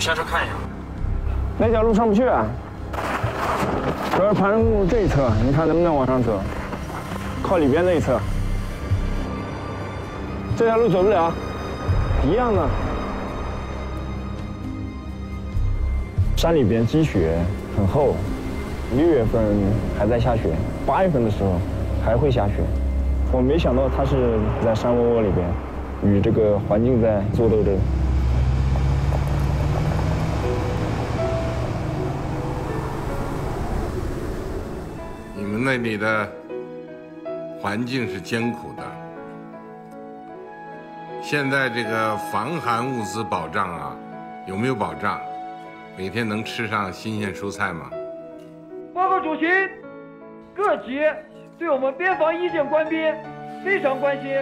下车看一下。那条路上不去啊。主要盘路这一侧，你看能不能往上走？靠里边那一侧。这条路走不了，一样的。山里边积雪很厚，六月份还在下雪，八月份的时候还会下雪。我没想到它是在山窝窝里边，与这个环境在做斗争。那里的环境是艰苦的，现在这个防寒物资保障啊，有没有保障？每天能吃上新鲜蔬菜吗？报告主席，各级对我们边防一线官兵非常关心。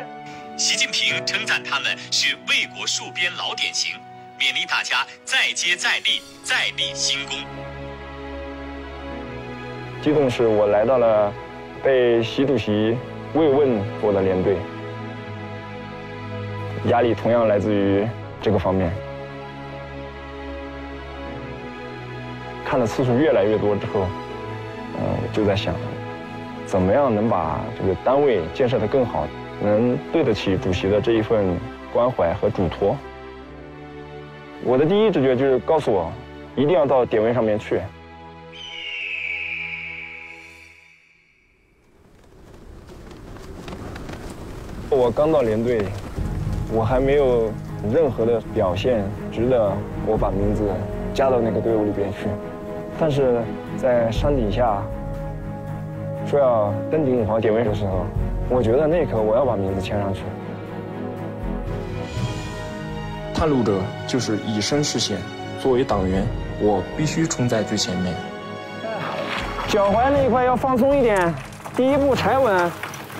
习近平称赞他们是为国戍边老典型，勉励大家再接再厉，再立新功。激动是我来到了被习主席慰问过的连队，压力同样来自于这个方面。看的次数越来越多之后，嗯，就在想，怎么样能把这个单位建设得更好，能对得起主席的这一份关怀和嘱托。我的第一直觉就是告诉我，一定要到点位上面去。我刚到连队，我还没有任何的表现值得我把名字加到那个队伍里边去。但是在山底下说要登顶五号点位的时候，我觉得那一刻我要把名字签上去。探路者就是以身试险，作为党员，我必须冲在最前面。脚踝那一块要放松一点，第一步踩稳，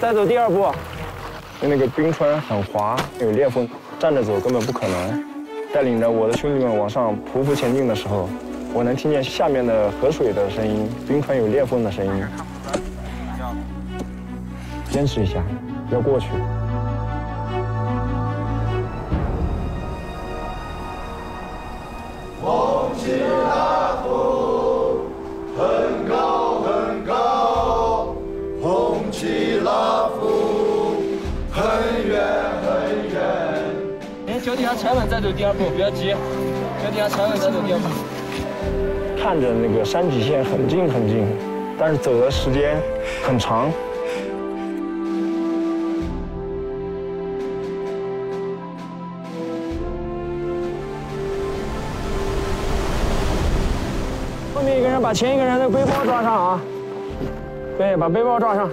再走第二步。因为那个冰川很滑，有裂缝，站着走根本不可能。带领着我的兄弟们往上匍匐前进的时候，我能听见下面的河水的声音，冰川有裂缝的声音。坚持一下，要过去。下踩稳再走第二步，不要急。脚底下踩稳再走第二步。看着那个山脊线很近很近，但是走的时间很长。后面一个人把前一个人的背包抓上啊！对，把背包抓上。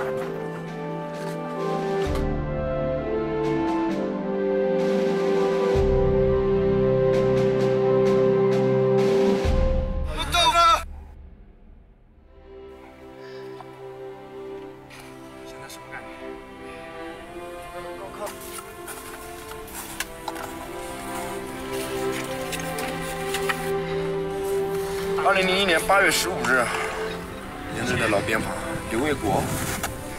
二零零一年八月十五日，连队的老边防刘卫国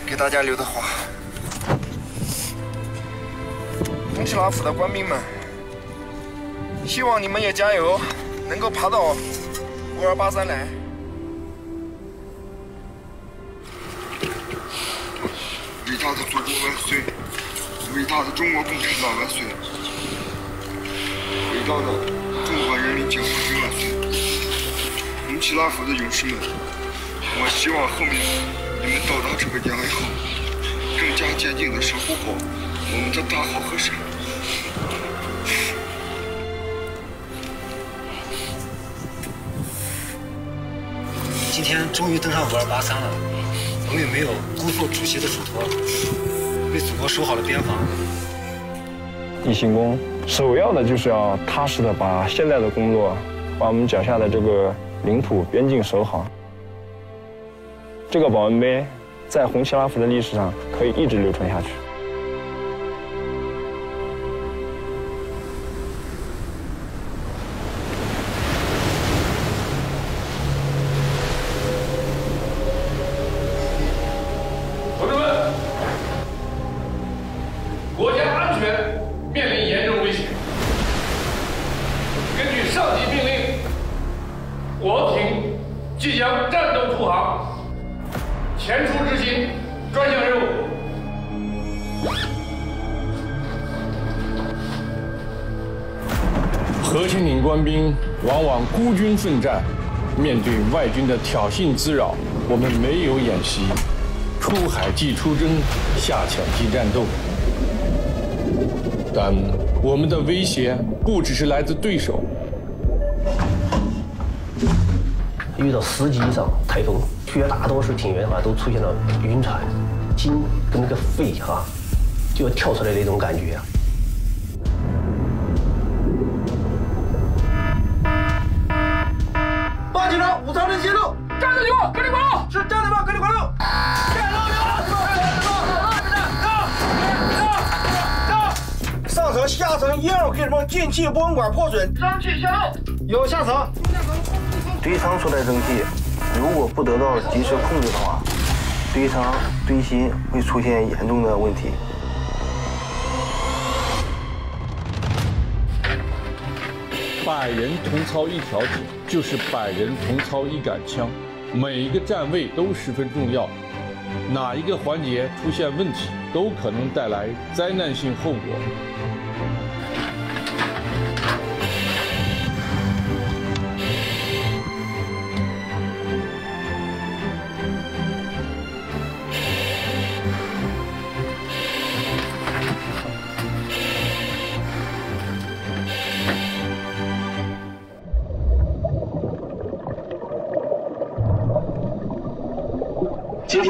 给大家留的话：红旗拉府的官兵们，希望你们也加油，能够爬到五二八三来。伟大的祖国万岁！伟大的中国共产党万岁！伟大的中国人民解放军万岁！红旗拉夫的勇士们，我希望后面你们到达这个点位后，更加坚定的守护好我们的大好河山。今天终于登上五二八三了，我们也没有辜负主席的嘱托，为祖国守好了边防。立新功，首要的就是要踏实的把现在的工作，把我们脚下的这个领土边境守好。这个保温杯，在红旗拉夫的历史上可以一直流传下去。对外军的挑衅滋扰，我们没有演习，出海即出征，下潜即战斗。但我们的威胁不只是来自对手。遇到十级以上台风，绝大多数庭院的话都出现了晕船、筋跟那个肺哈就要跳出来的那种感觉。武藏镇西路，站住！警跟你过路。是站住吧，跟你过路。上层、下层一样给什么进气波纹管破损，蒸汽泄漏，有下层。堆仓出来蒸汽，如果不得到及时控制的话，堆仓堆芯会出现严重的问题。百人同操一条艇，就是百人同操一杆枪，每一个站位都十分重要，哪一个环节出现问题，都可能带来灾难性后果。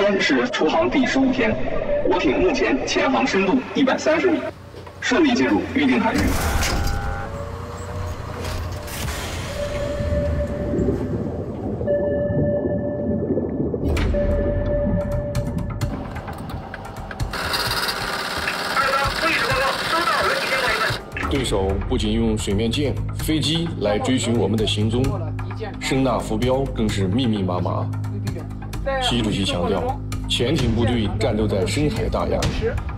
天是出航第十五天，我艇目前潜航深度一百三十米，顺利进入预定海域。对手不仅用水面舰、飞机来追寻我们的行踪，声呐浮标更是密密麻麻。习主席强调，潜艇部队战斗在深海大洋，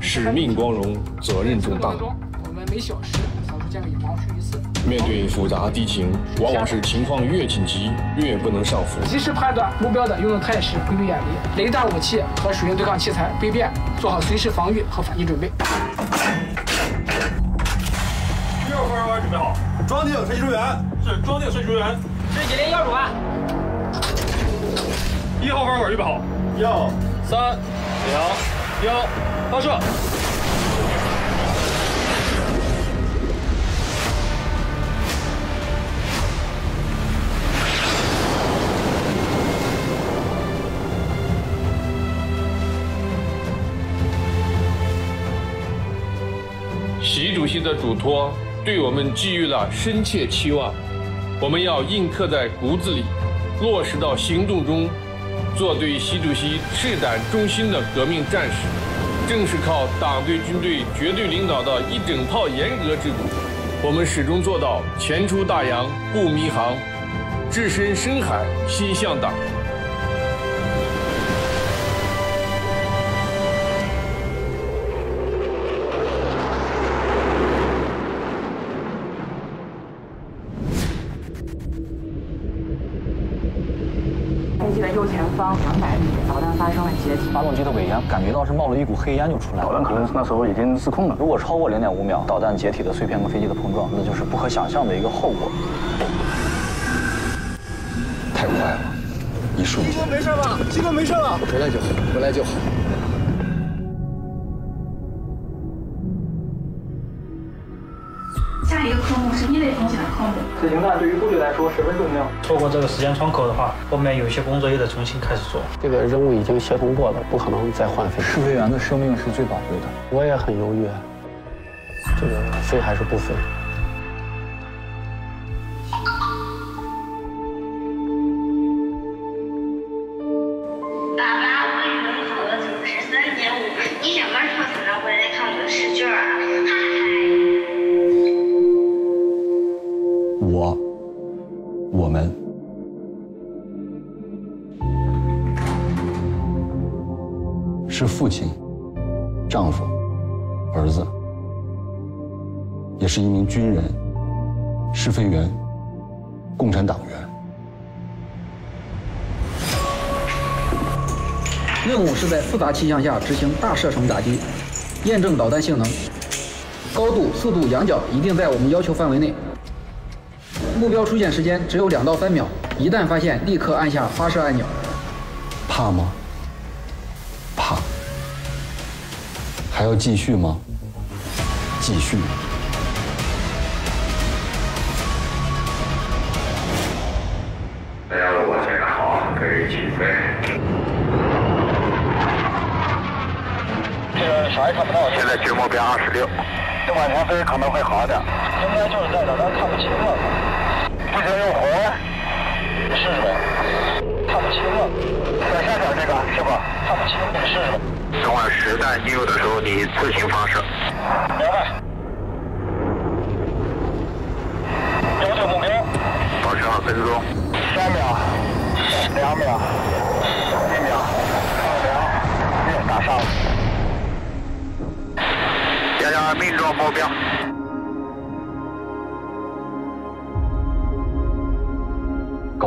使命光荣，责任重大。我们每小时扫除舰个野猫数一次。面对复杂敌情，往往是情况越紧急越不能上浮。及时判断目标的运动态势，规避远离；雷达武器和水面对抗器材备变，做好随时防御和反击准备。一号发射管准备好，装定射击人员是装定射击人员，是几零幺主啊。一号发射管预备好，要三两幺发射。习主席的嘱托对我们寄予了深切期望，我们要印刻在骨子里，落实到行动中，做对习主席赤胆忠心的革命战士。正是靠党对军队绝对领导的一整套严格制度，我们始终做到前出大洋不迷航，置身深海心向党。弹发动机的尾烟感觉到是冒了一股黑烟就出来了。导弹可能那时候已经失控了。如果超过零点五秒，导弹解体的碎片跟飞机的碰撞，那就是不可想象的一个后果。太快了，一瞬间。鸡哥没事吧？鸡哥没事吧？回来就好，回来就好。一个科目是一类风险的科目。此行段对于部队来说十分重要。错过这个时间窗口的话，后面有些工作又得重新开始做。这个任务已经协同过了，不可能再换飞。试飞员的生命是最宝贵的。我也很犹豫，这个飞还是不飞？我们，是父亲、丈夫、儿子，也是一名军人、试飞员、共产党员。任务是在复杂气象下执行大射程打击，验证导弹性能，高度、速度、仰角一定在我们要求范围内。目标出现时间只有两到三秒，一旦发现，立刻按下发射按钮。怕吗？怕。还要继续吗？继续。大家如果现在好，可以起飞。这个啥也看不到。现在距目标二十六，这往前飞可能会好点。应该就是在这，咱看不清了。不行，用红你试试呗。看不清了。左下角这个，是吧？看不清，你试试。等会实弹进入的时候，你自行发射。明白。瞄准目标。保持好分钟。三秒，两秒，一秒，二秒，又打上了。幺幺二命中目标。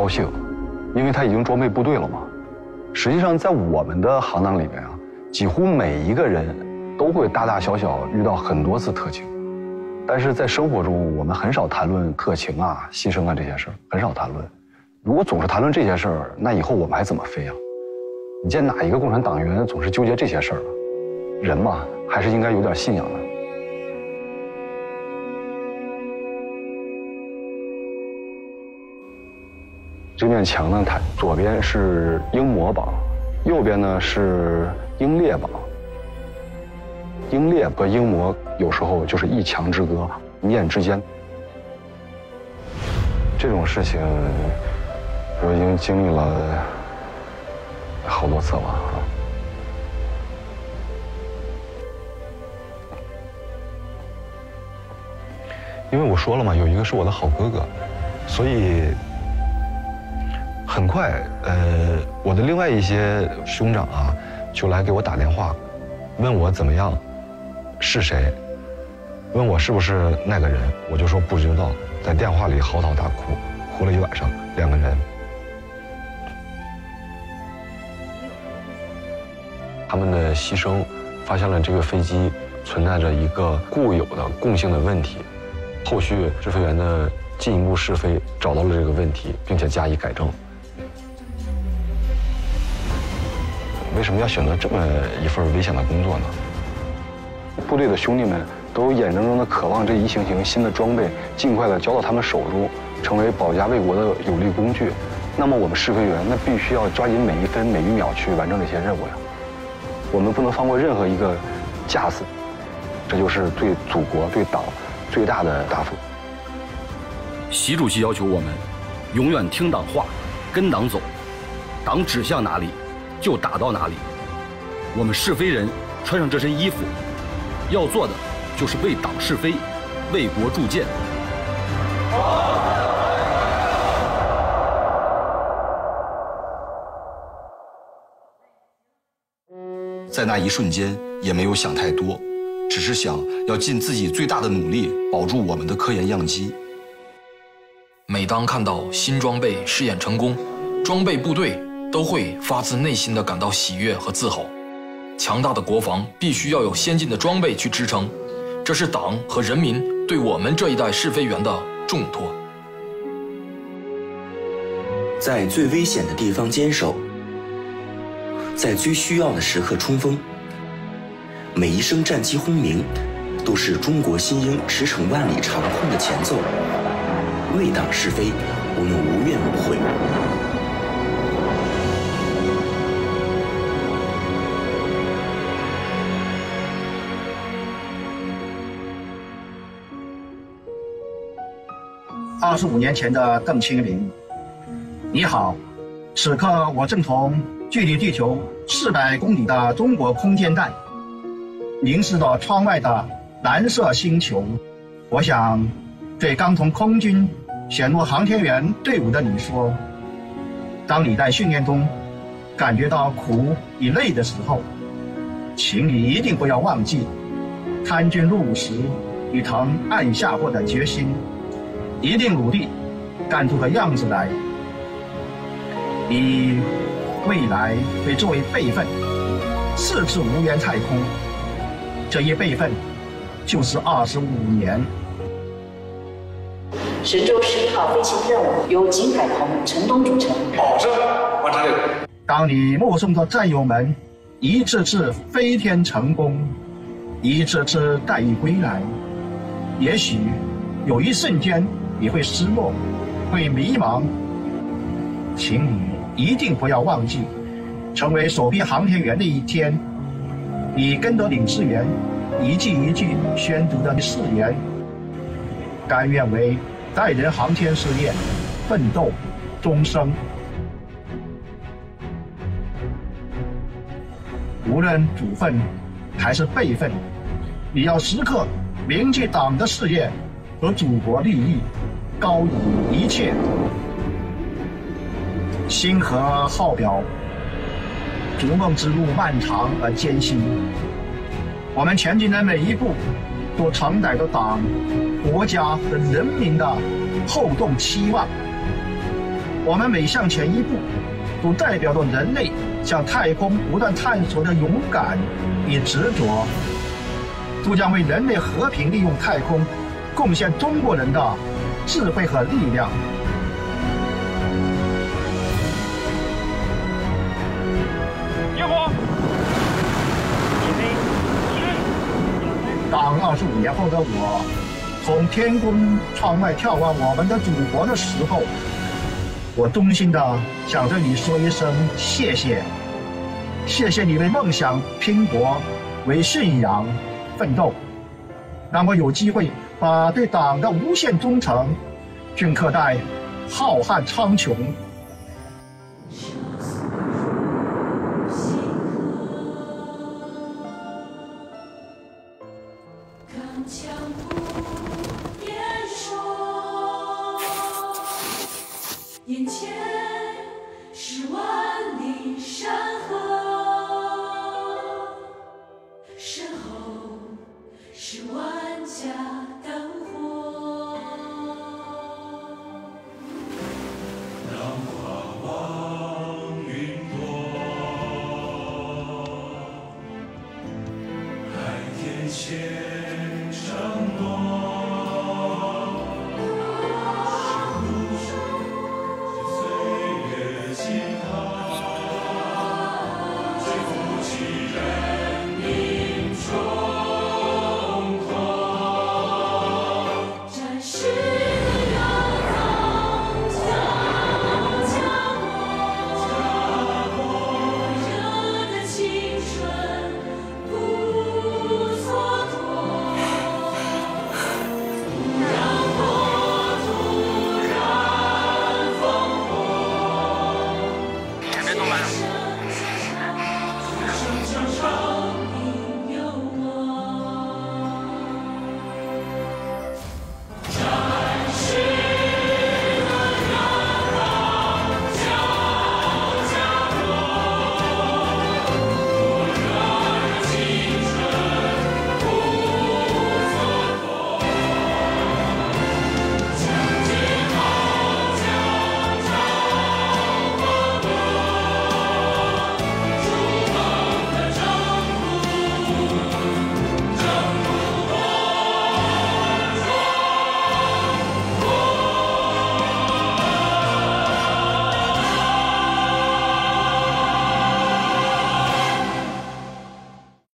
高兴，因为他已经装备部队了嘛。实际上，在我们的行当里面啊，几乎每一个人都会大大小小遇到很多次特情，但是在生活中，我们很少谈论特情啊、牺牲啊这些事儿，很少谈论。如果总是谈论这些事儿，那以后我们还怎么飞啊？你见哪一个共产党员总是纠结这些事儿啊？人嘛，还是应该有点信仰的。这面墙呢，它左边是英模榜，右边呢是英烈榜。英烈和英模有时候就是一墙之隔，一念之间。这种事情，我已经经历了好多次了啊。因为我说了嘛，有一个是我的好哥哥，所以。很快，呃，我的另外一些兄长啊，就来给我打电话，问我怎么样，是谁，问我是不是那个人，我就说不知道，在电话里嚎啕大哭，哭了一晚上，两个人，他们的牺牲，发现了这个飞机存在着一个固有的共性的问题，后续试飞员的进一步试飞找到了这个问题，并且加以改正。为什么要选择这么一份危险的工作呢？部队的兄弟们都眼睁睁地渴望这一型型新的装备尽快地交到他们手中，成为保家卫国的有力工具。那么我们试飞员那必须要抓紧每一分每一秒去完成这些任务呀！我们不能放过任何一个架子，这就是对祖国、对党最大的答复。习主席要求我们永远听党话，跟党走，党指向哪里。就打到哪里。我们试飞人穿上这身衣服，要做的就是为党试飞，为国铸剑。在那一瞬间，也没有想太多，只是想要尽自己最大的努力，保住我们的科研样机。每当看到新装备试验成功，装备部队。都会发自内心的感到喜悦和自豪。强大的国防必须要有先进的装备去支撑，这是党和人民对我们这一代试飞员的重托。在最危险的地方坚守，在最需要的时刻冲锋。每一声战机轰鸣，都是中国新鹰驰骋万里长空的前奏。为党试飞，我们无怨无悔。二十五年前的邓清林，你好，此刻我正从距离地球四百公里的中国空间站，凝视着窗外的蓝色星球。我想，对刚从空军选入航天员队伍的你说，当你在训练中感觉到苦与累的时候，请你一定不要忘记，参军入伍时你曾暗下过的决心。一定努力干出个样子来，你未来会作为备份四次无缘太空，这一备份就是二十五年。神舟十一号飞行任务由景海鹏、陈东主持，保证完成任务。当你目送着战友们一次次飞天成功，一次次带你归来，也许有一瞬间你会失落，会迷茫。请你一定不要忘记，成为首批航天员的一天，你跟着领事员一句一句宣读的誓言，甘愿为载人航天事业奋斗终生。无论主份还是辈分，你要时刻铭记党的事业和祖国利益，高于一切。星河浩渺，逐梦之路漫长而艰辛。我们前进的每一步，都承载着党、国家和人民的厚重期望。我们每向前一步，都代表着人类向太空不断探索的勇敢与执着，都将为人类和平利用太空贡献中国人的智慧和力量。业火！当二十五年后的我，从天宫窗外眺望我们的祖国的时候，我衷心的想对你说一声谢谢，谢谢你为梦想拼搏，为信仰奋斗，让我有机会把对党的无限忠诚镌刻在浩瀚苍穹。铿锵说，眼前是万里山河，